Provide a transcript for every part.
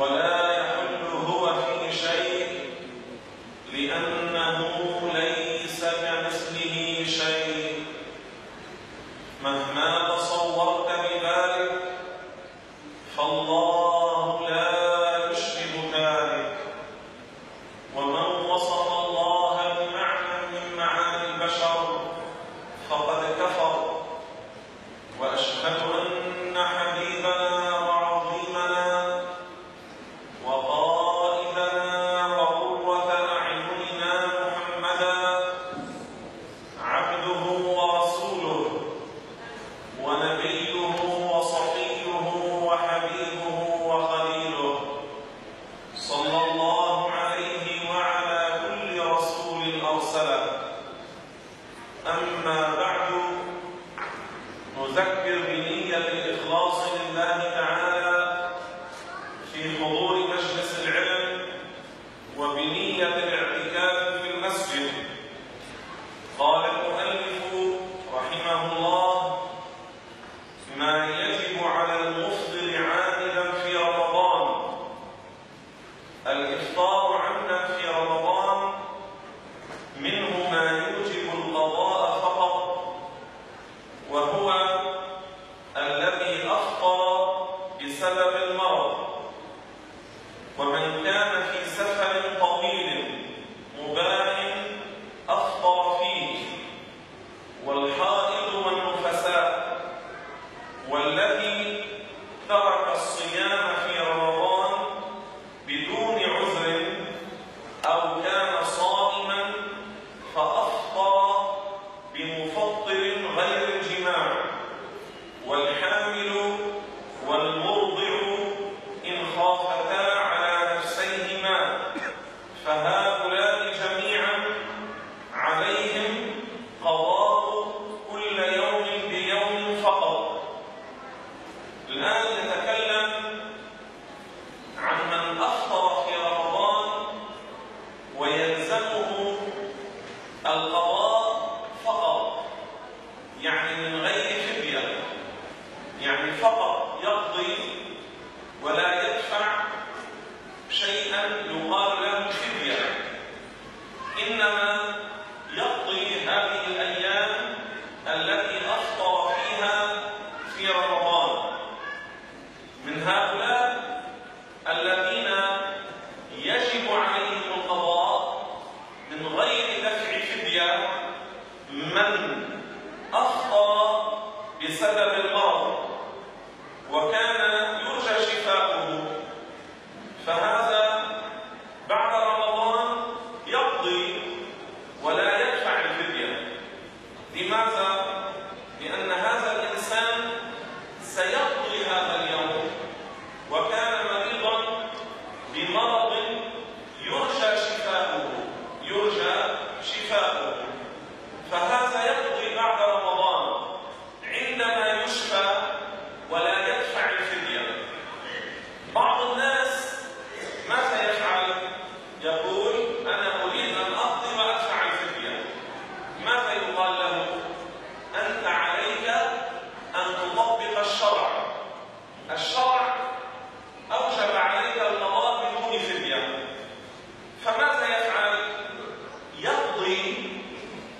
ولا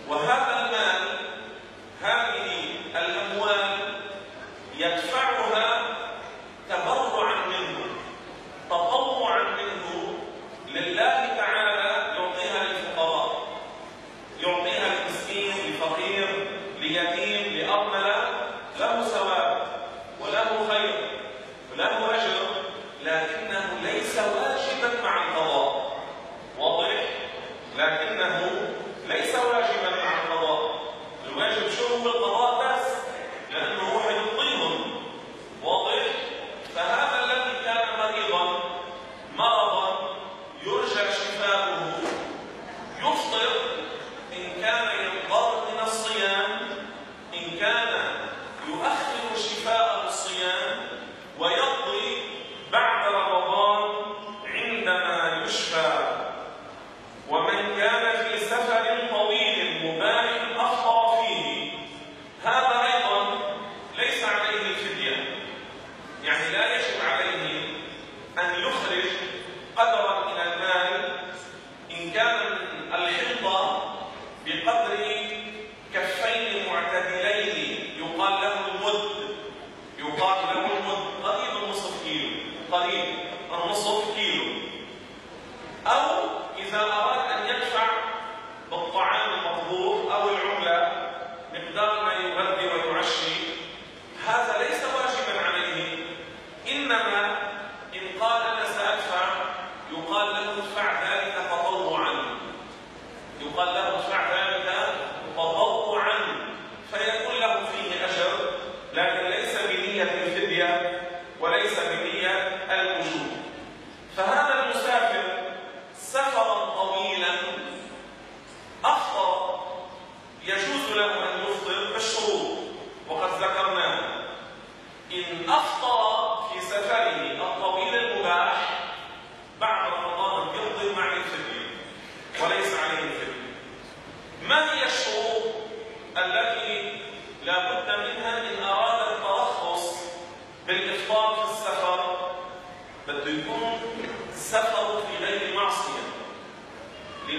وهذا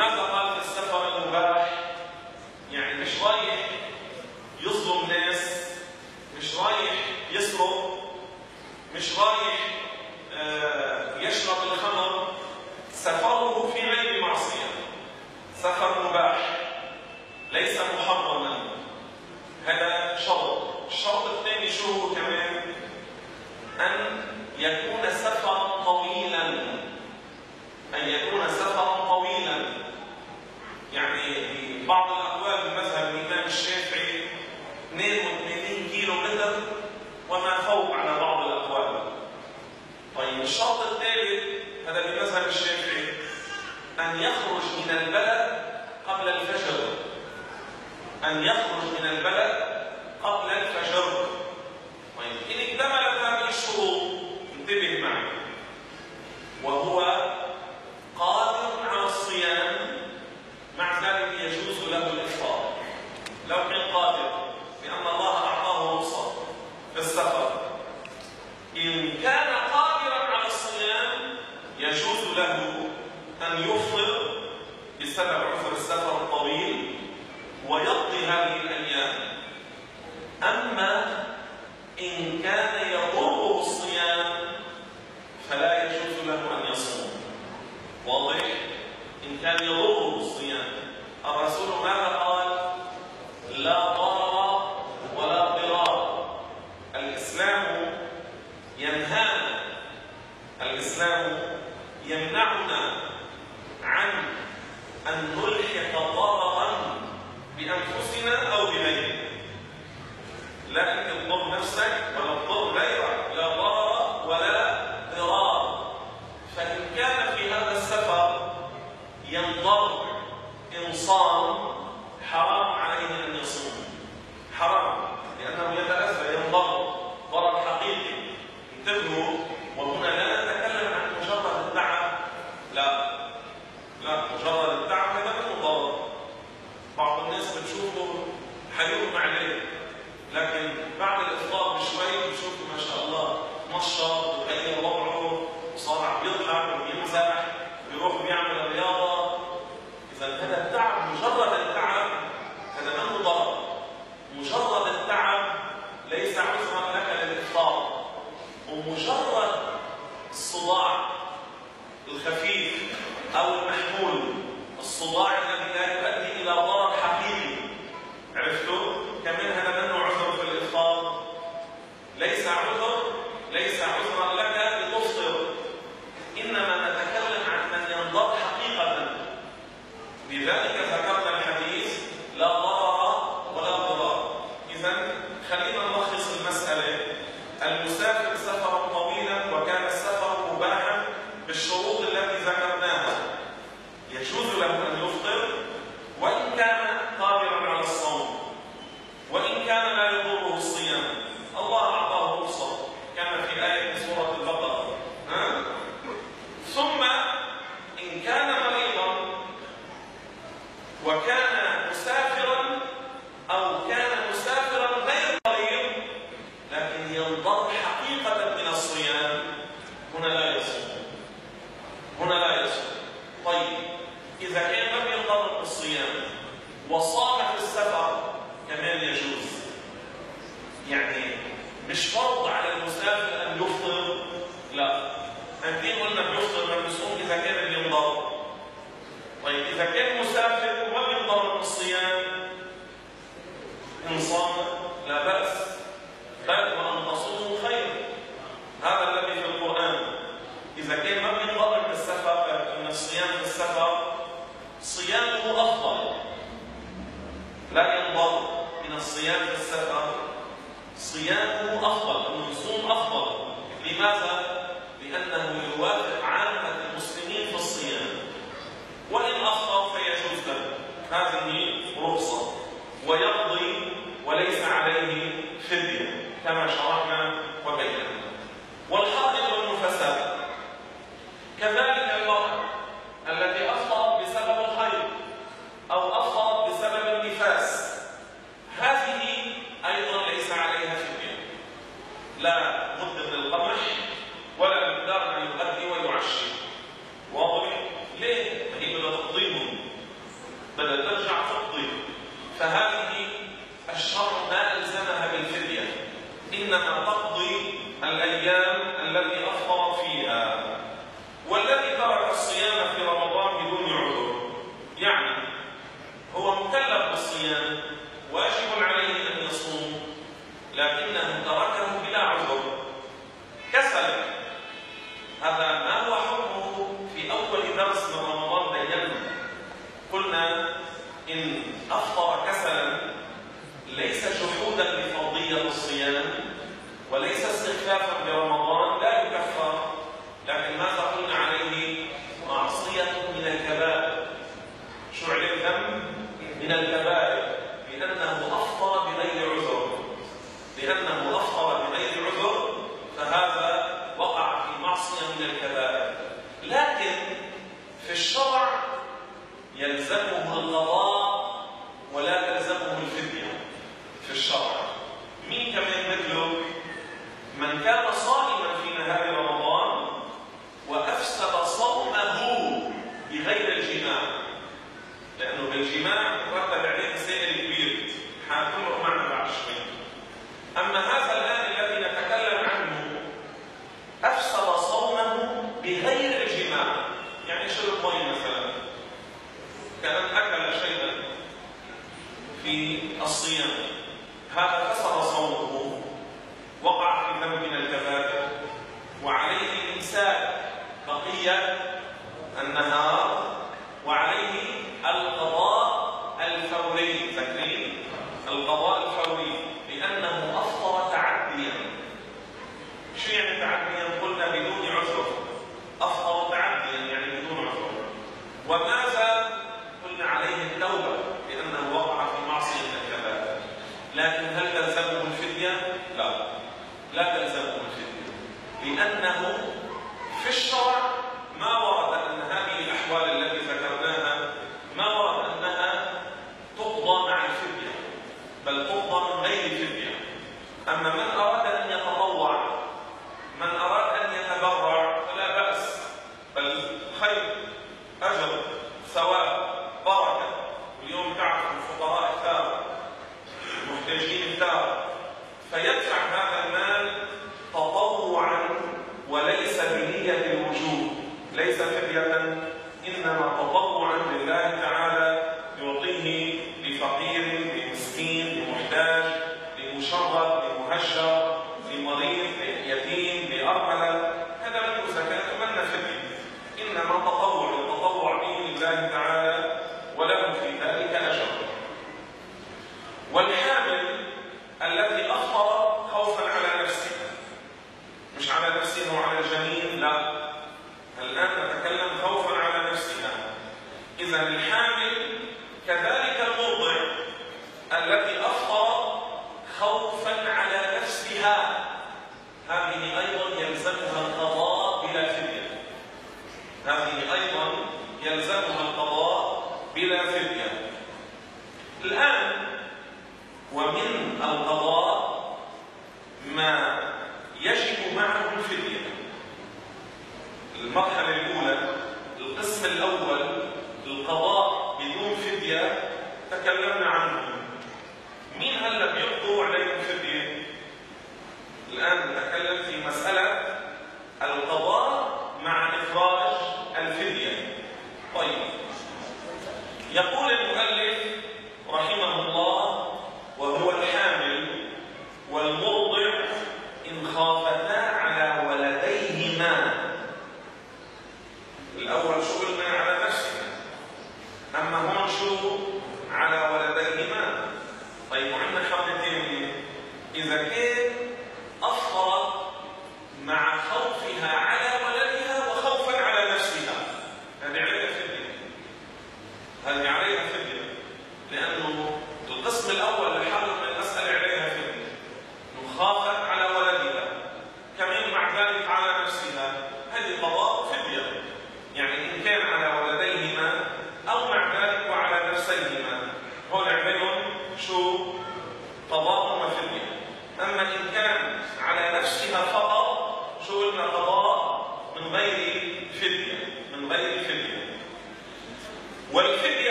mapa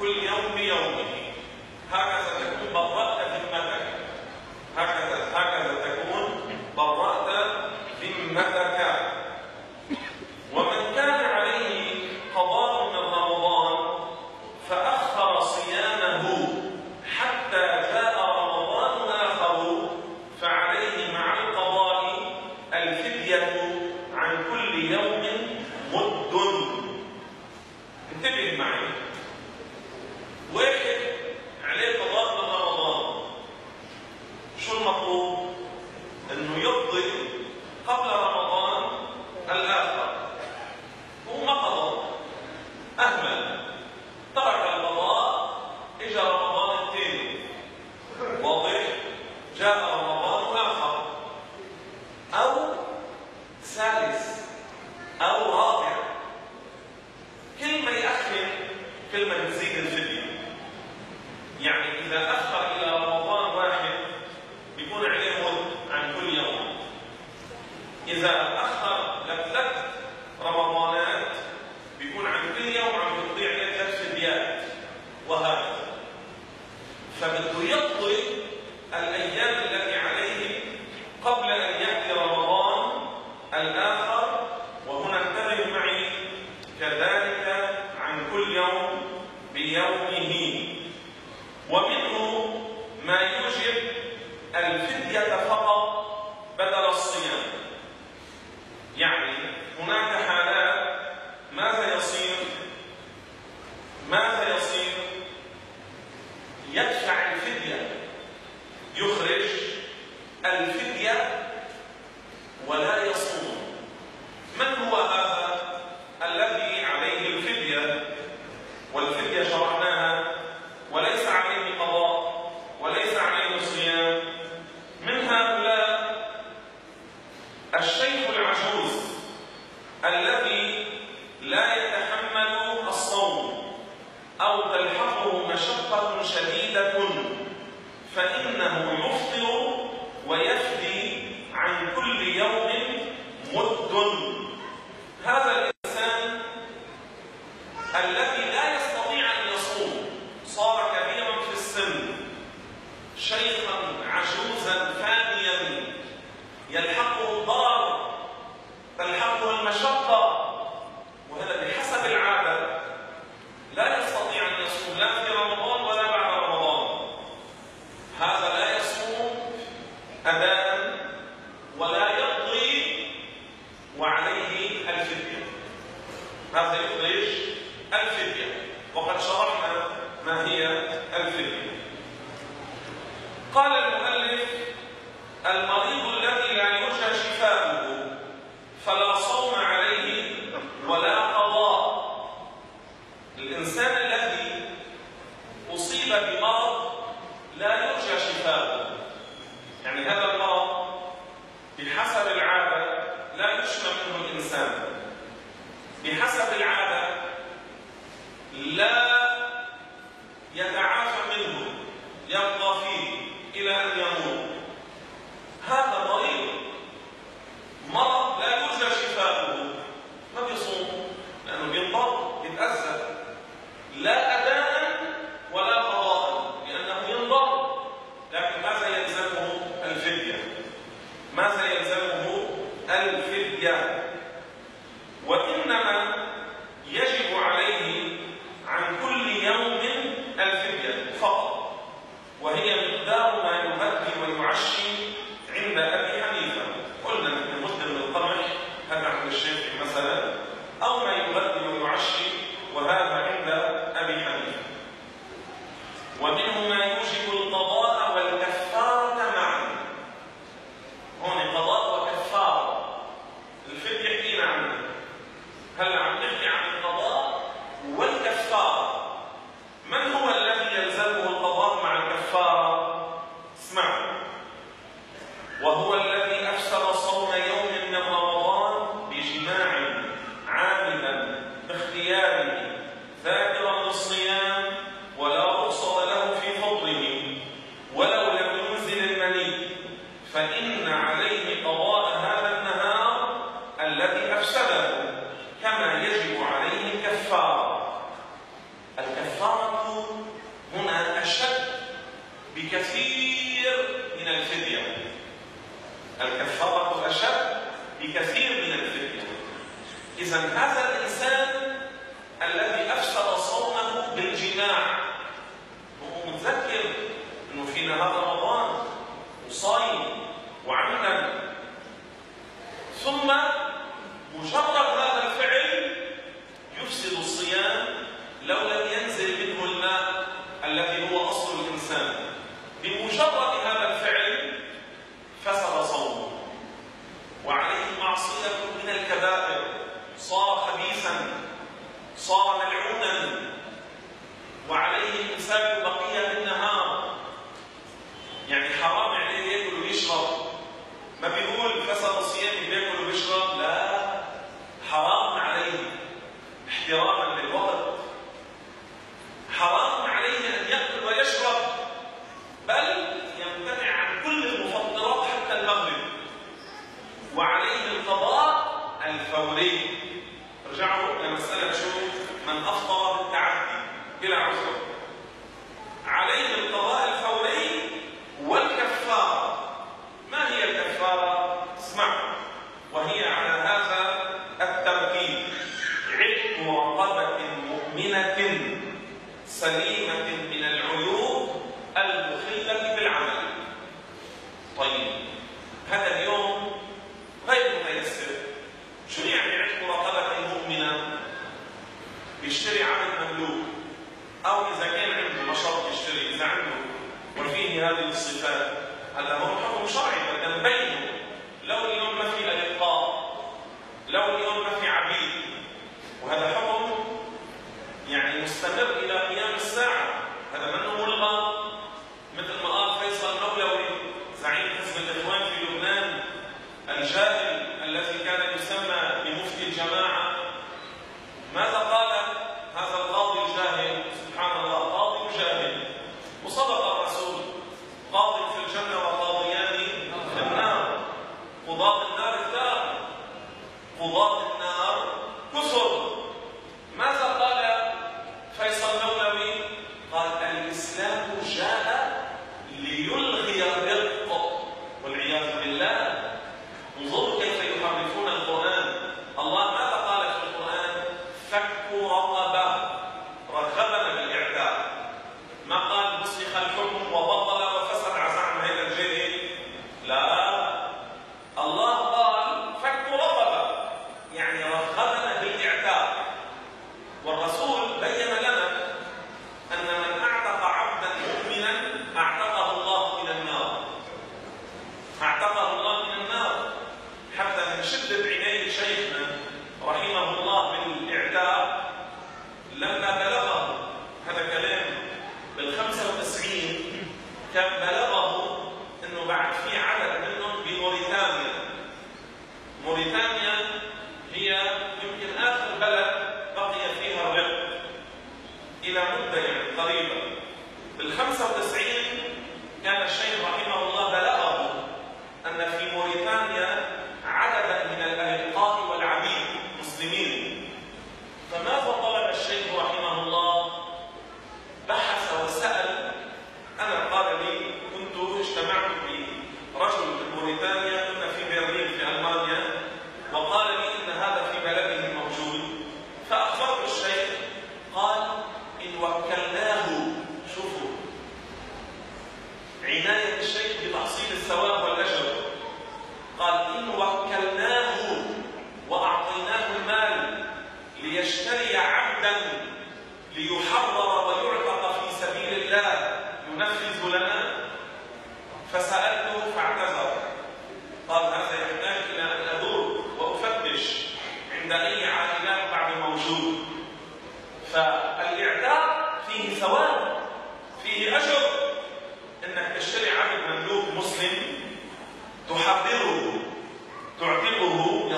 كل يوم بيومه هكذا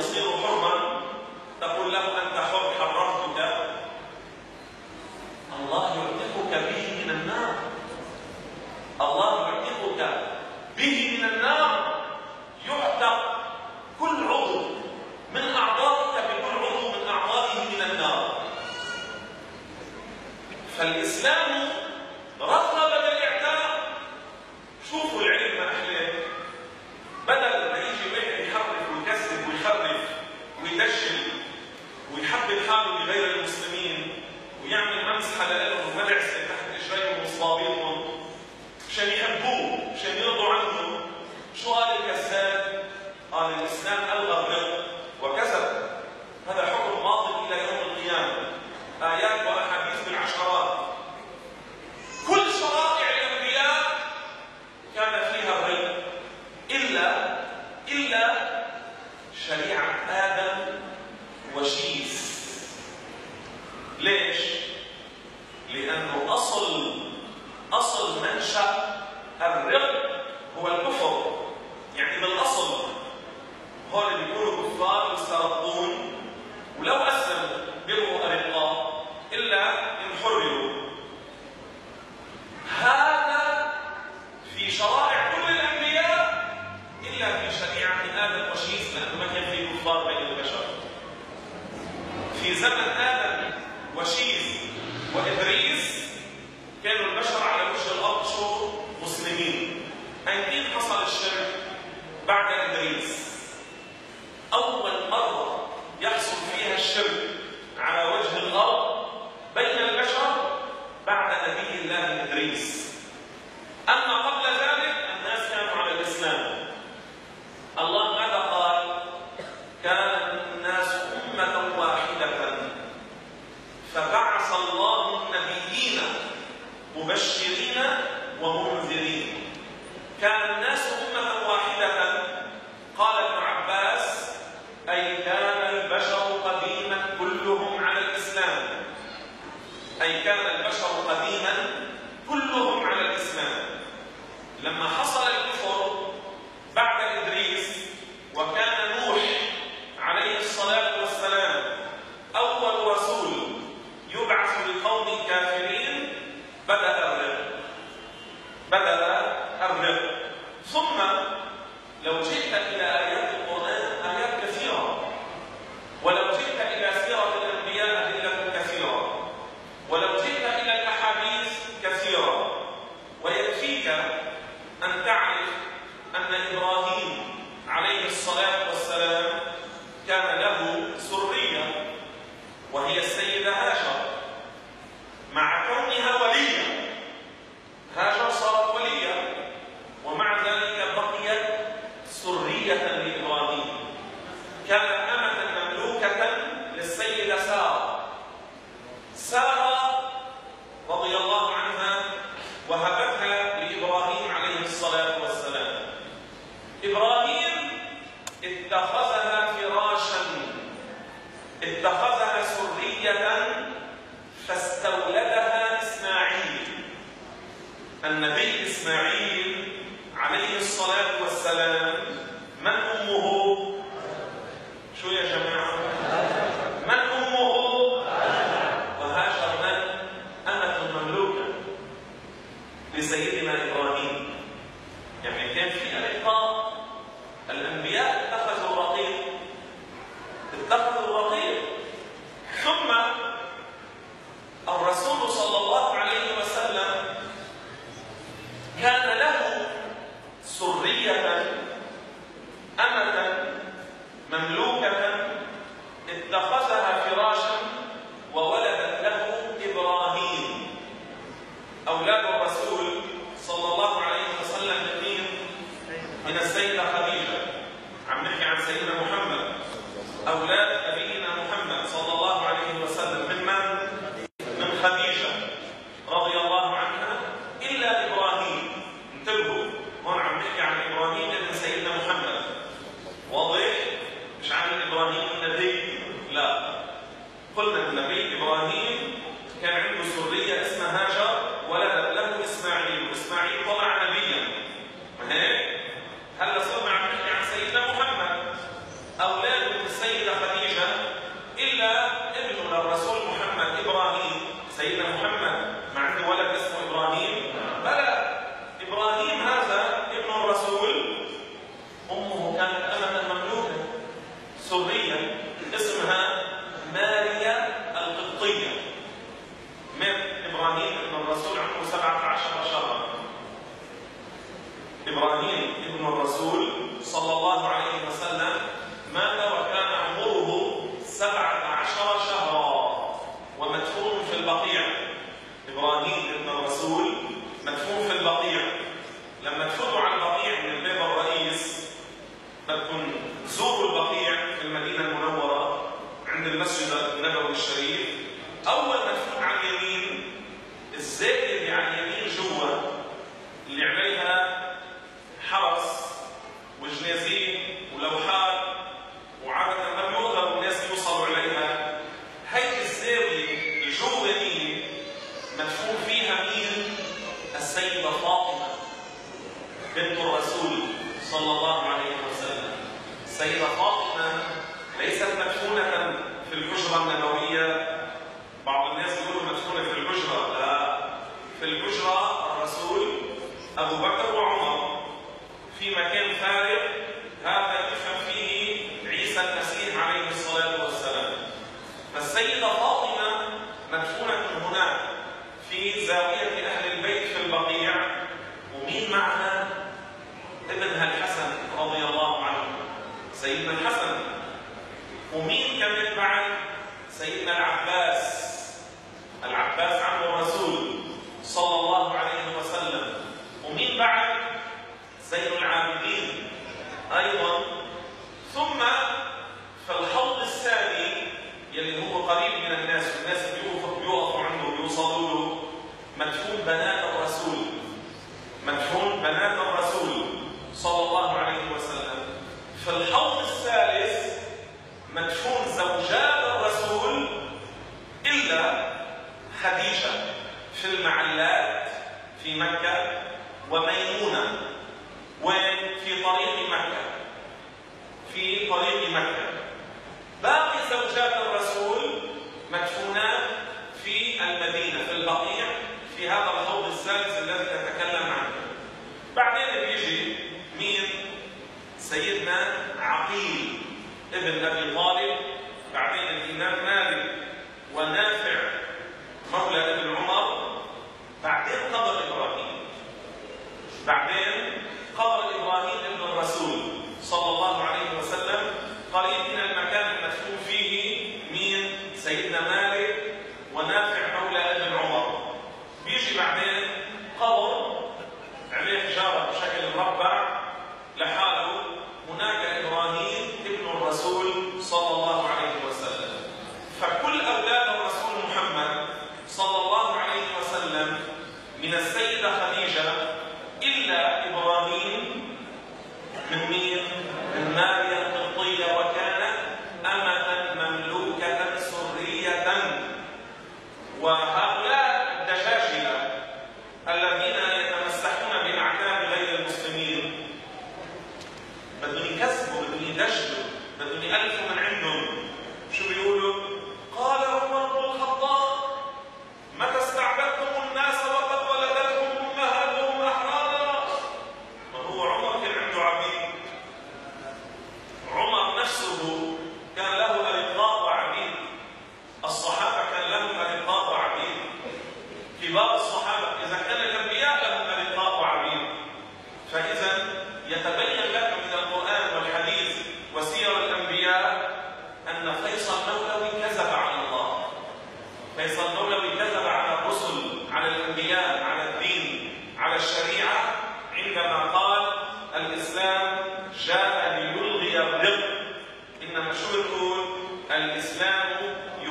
seu é normal.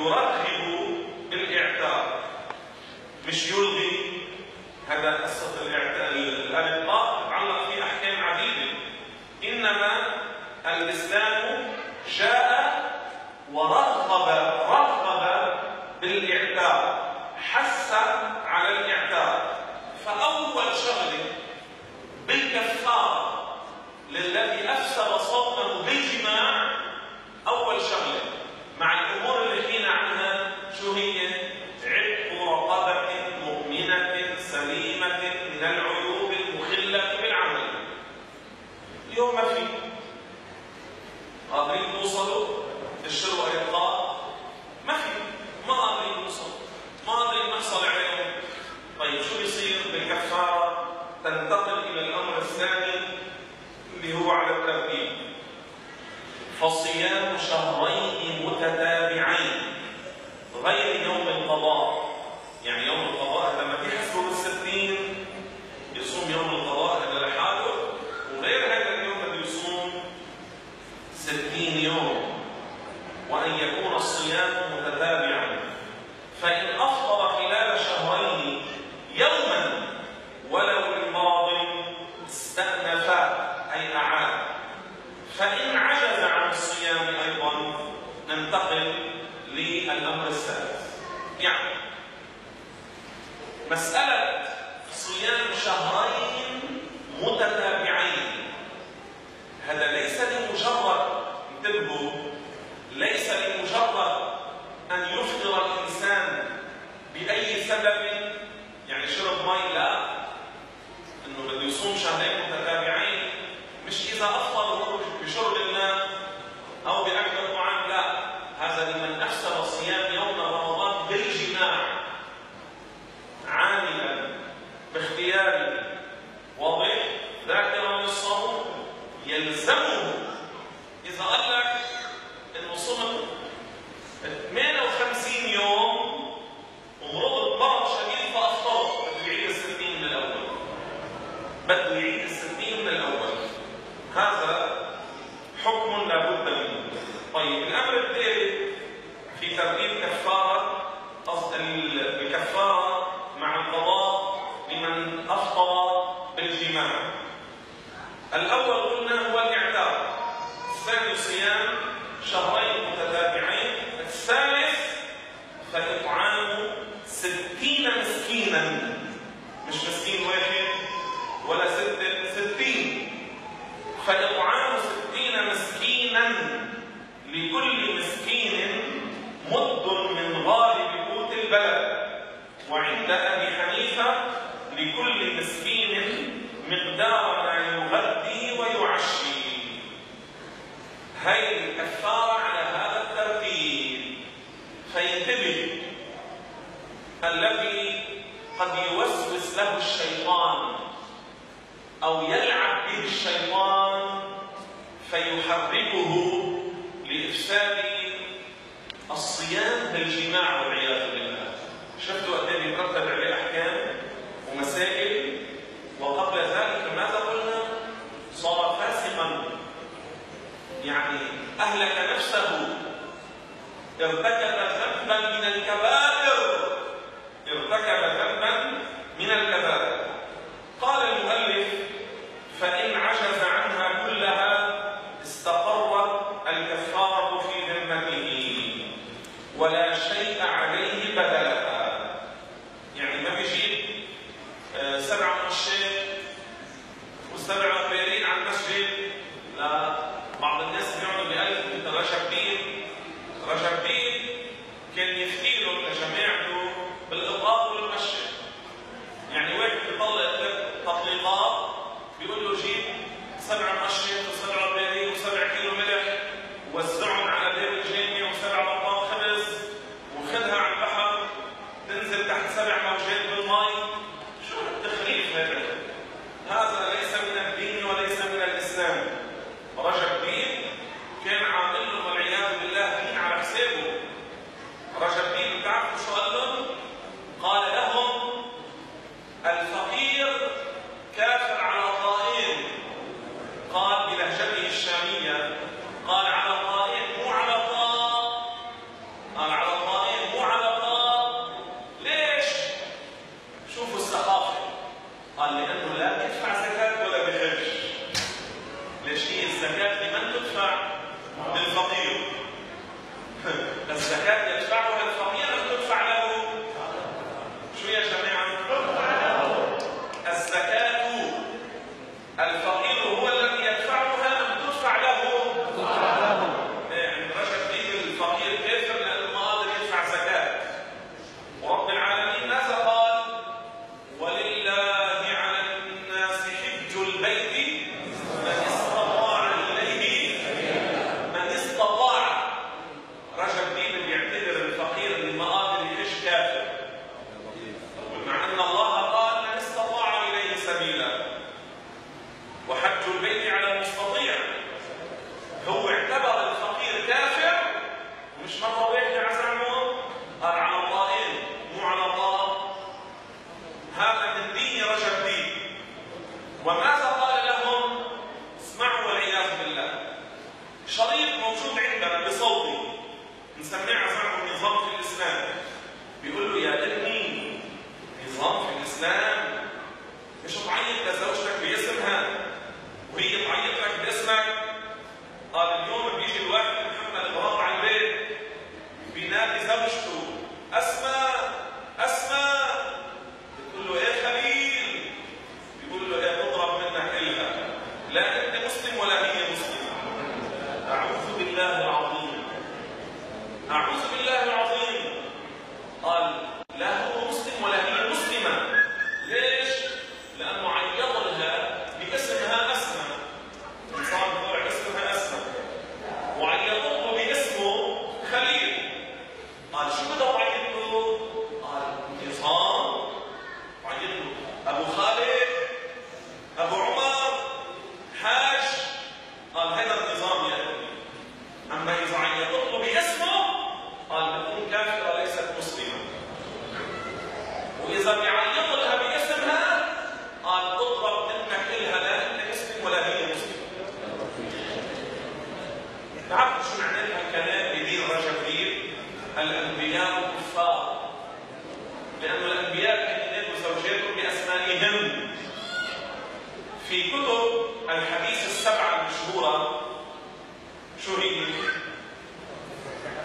يرغب بالاعتاق مش يلغي هذا قصة الاعتاق الإبقاء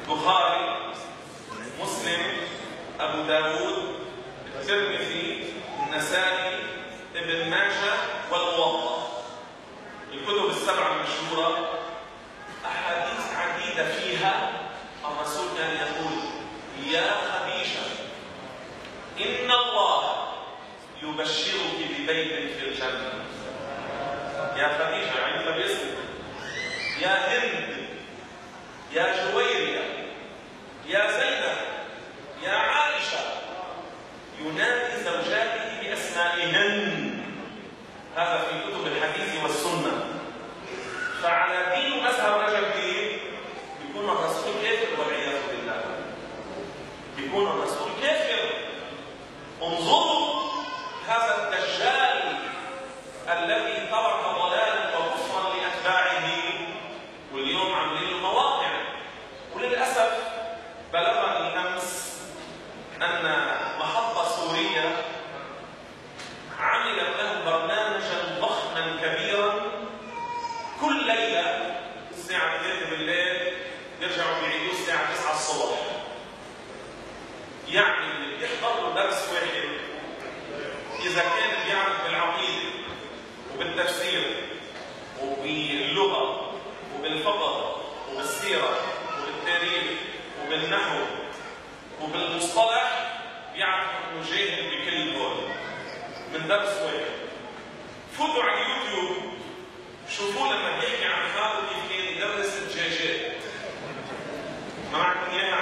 البخاري مسلم أبو داود الترمذي النسائي ابن ماجه والموطأ. الكتب السبعة المشهورة أحاديث عديدة فيها الرسول كان يقول يا خديجة إن الله يبشرك ببيت في الجنة. يا خديجة عندك باسمك يا هند. يا جويل يا زينب يا عائشة ينادي زوجاته بأسمائهن. هذا في كتب الحديث والسنة. فعلى دين مذهب رجب دين يكون الرسول كافر والعياذ بالله؟ يكون الرسول كافر انظروا من باب السؤال فوتوا على اليوتيوب شوفوا لما بيحكي عن خالد كان يدرس الدجاجات ما معكم اياها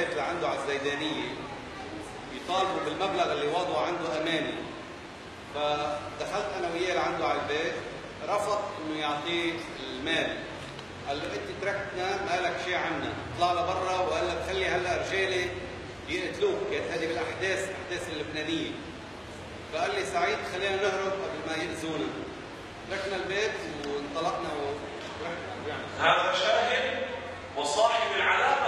البيت اللي عنده على الزيدانيه يطالبوا بالمبلغ اللي وضعه عنده أماني. فدخلت أنا وياه اللي عنده على البيت رفض إنه يعطيه المال. قال له أنت تركتنا مالك شيء عنا. طلع لبرا وقال له خلي هلأ رجالي يقتلوك. كانت هذه بالأحداث الاحداث اللبنانية. فقال لي سعيد خلينا نهرب قبل ما يأذونا. تركنا البيت وانطلقنا ورحنا هذا شاهد وصاحب العلاقة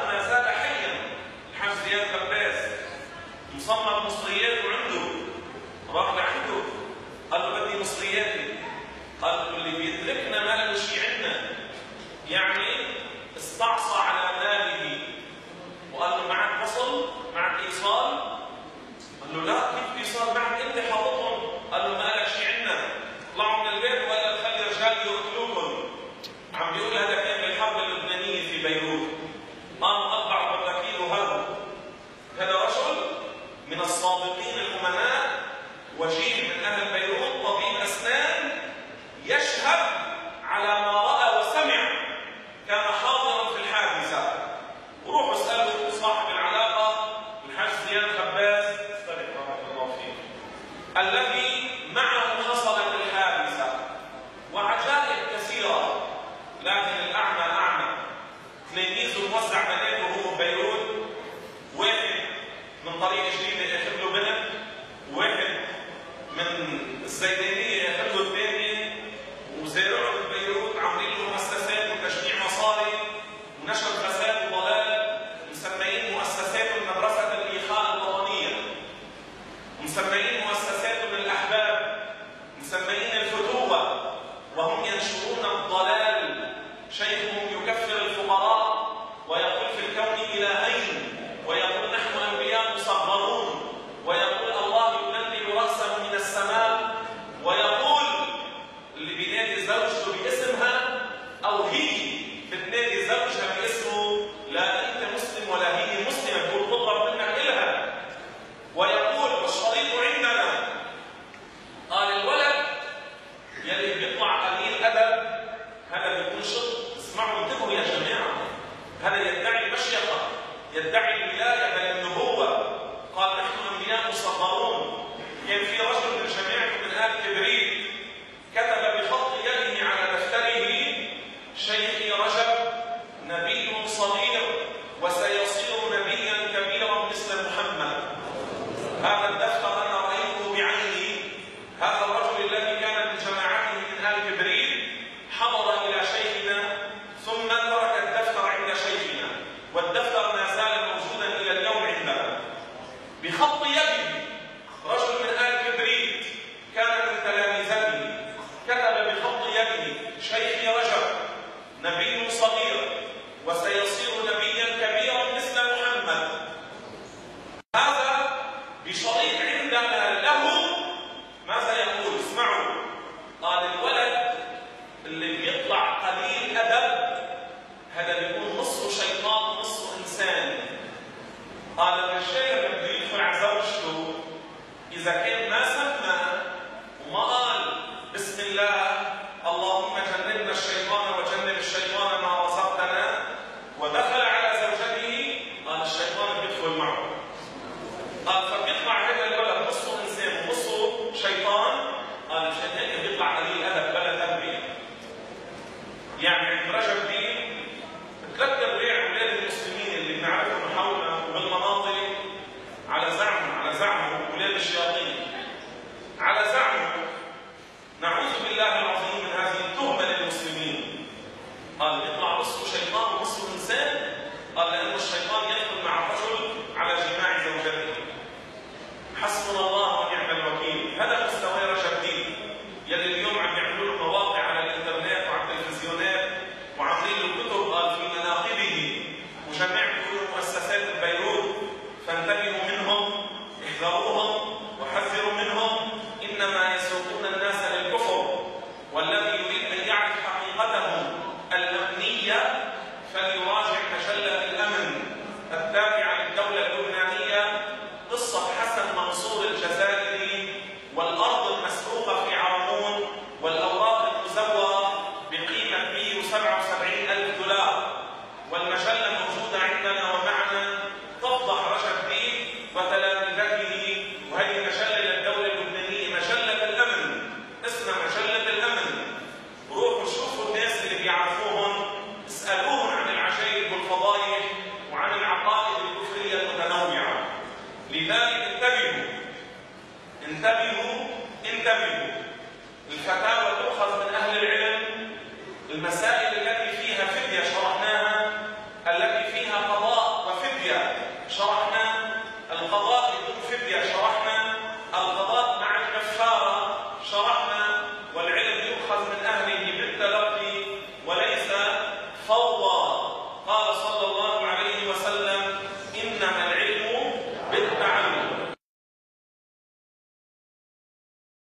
يعني رجب الدين تقدم